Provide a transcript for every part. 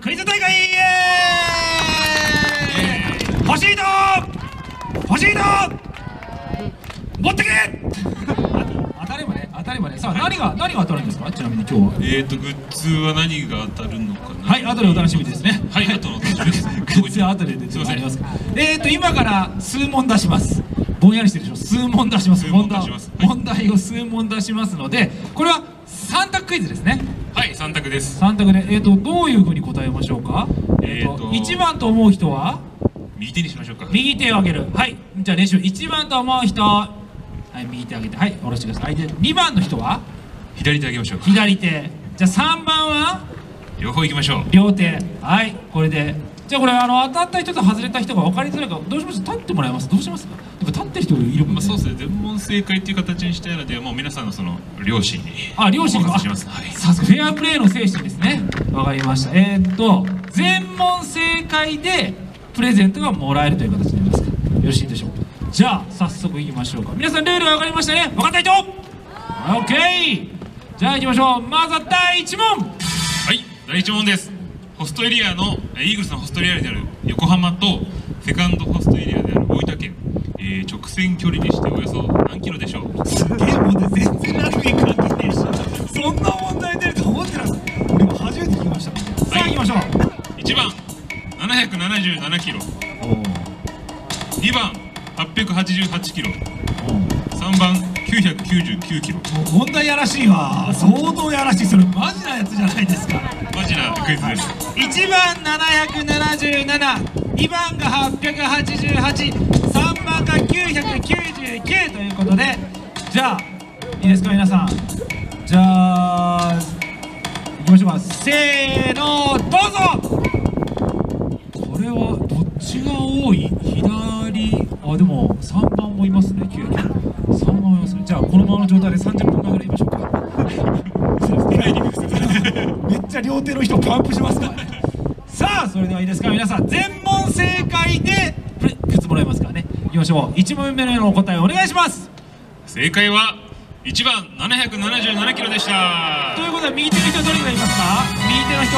クイズ大会！イエーイ！欲しいと欲しいと持ってけ！当たればね当たればね。さあ何が何が当たるんですか？ちなみに今日は。えーとグッズは何が当たるのかな？はい後でお楽しみですね。はい後のお楽しみです。グッズは後で出てす。いません。まいりますえーと今から数問出します。ぼんやりしてるでしょ？数問出します。数問出します。はい。問題を数問出しますのでこれは三択クイズですね。はい三択です。三択でえーとどういうふうに答えましょうか？えーとえーと一番と思う人は？右手にしましょうか。右手を上げる。はい。じゃあ練習。1番と思う人。はい右手上げて。はい下ろしてください。で2番の人は？左手あげましょう。左手。じゃあ3番は？両方行きましょう。両手。はいこれでじゃあこれあの当たった人と外れた人が分かりづらいからどうします？立ってもらえます？どうします？かでも立ってる人いるもんね。まあそうですね。全問正解っていう形にしたいのでもう皆さんのその両親にあ両親おが任せします。はい。さすがフェアプレーの精神ですね。わかりました。えー、っと全問正解でプレゼントがもらえるという形になりますか？よろしいでしょうか？じゃあ早速いきましょうか。皆さんルール分かりましたね？分かった人？OK じゃあ行きましょう。まずは第1問。はい第一問ですホストエリアのえーイーグルスのホストエリアである横浜とセカンドホストエリアである大分県、えー直線距離にしておよそ何キロでしょう。すげえ問題全然ラグビー関係ねえしそんな問題出ると思ってなかった。俺も初めて聞きました。さあ行きましょう。1番777キロ。おー。2番888キロ。おー。3番999キロ。問題やらしいわ。相当やらしい。それ1番777番が8883番が999ということでじゃあいいですか皆さん。じゃあいきましょうか。せーのどうぞ。これはどっちが多い？左あでも3番もいますね993番もいますね。じゃあこのままの状態で30分間ぐらいいましょうか。そうですね。めっちゃ両手の人パンプしますからねさあそれではいいですか？皆さん全問正解でプレグッズもらえますからね。いきましょう。1問目のお答えお願いします。正解は1番777キロでした。ということは右手の人どれぐらいいますか？右手の人。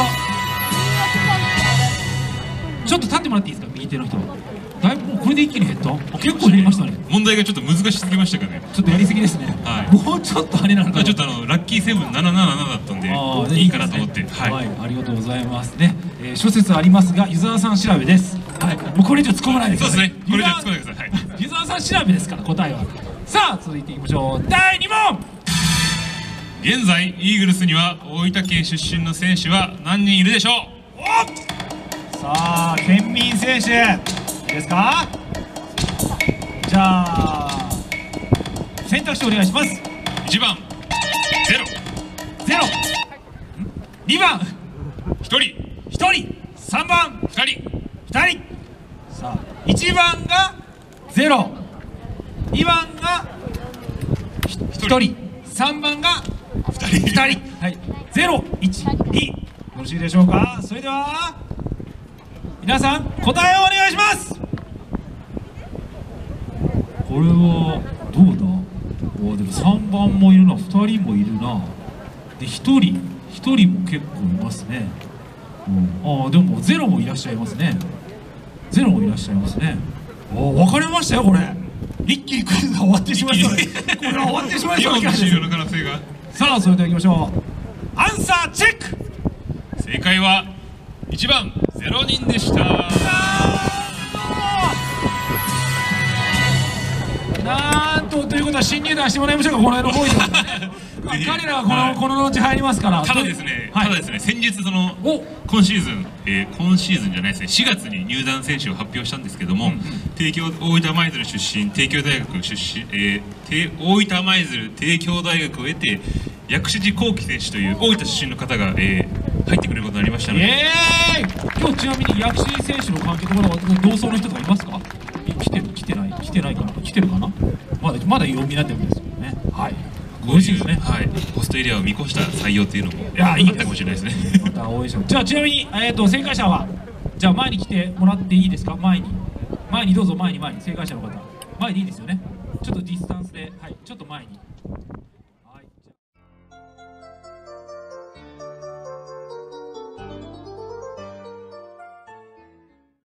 ちょっと立ってもらっていいですか？右手の人これで一気に減った？あ結構減りましたね。問題がちょっと難しすぎましたかね。ちょっとやりすぎですね、はい。もうちょっとあれなのかな。あちょっとあのラッキーセブン777だったんでいいかなと思って。ですね。はい、ありがとうございます。ね、えー諸説ありますが湯沢さん調べです。はい。もうこれ以上突っ込まないでください。そうですね。これ以上突っ込まないでください。はい。湯沢さん調べですから答えは。さあ続いていきましょう。第2問。現在イーグルスには大分県出身の選手は何人いるでしょう？さあ県民選手。いいですか？じゃあ選択肢お願いします。1番ゼロ。ゼロ。2番。1人。1人。3番。2人。2人。さあ1番がゼロ。2番が1人。3番が2人。はい。012よろしいでしょうか？それでは皆さん答えをお願いしますこれはどうだ？おでも3番もいるな2人もいるな。で1人1人も結構いますね。ああでもゼロもいらっしゃいますね。ゼロもいらっしゃいますね。お分かれましたよこれ。一気にクイズが終わってしまいそうこれは終わってしまいそう4なさあそれでは行きましょう。アンサーチェック。正解は1番0人でしたとということは新入団してもらいましょうか。この辺のボーイまあ彼らはこの,、はい。この後入りますから。ただですね、はい。ただですね先日そのお。今シーズン、えー今シーズンじゃないですね4月に入団選手を発表したんですけども、帝京大分舞鶴出身帝京大学出身、えー帝大分舞鶴帝京大学を得て薬師寺幸喜選手という大分出身の方が、えー入ってくれることになりましたので、今日ちなみに薬師選手の関係とかは同窓の人とかいますか？い来てる来てない来てないかな？来てるかな？まだまだ読みになってるんですよね。はい。嬉しいですね。はい、ホストエリアを見越した採用っていうのも。やいいかもしれないですね。また応援しようじゃあちなみに、えー、と正解者はじゃあ前に来てもらっていいですか？前に。前にどうぞ前に前に。正解者の方。前でいいですよね。ちょっとディスタンスではい。ちょっと前に